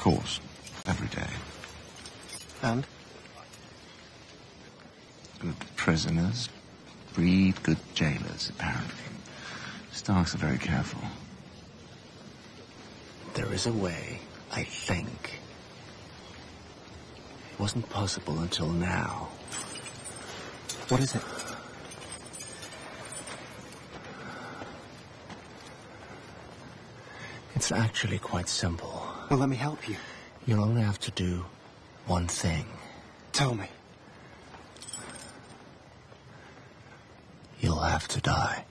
course. Every day. And? Good prisoners breed good jailers, apparently. Starks are very careful. There is a way, I think. It wasn't possible until now. What is it? It's actually quite simple. Well, let me help you. You'll only have to do one thing. Tell me. You'll have to die.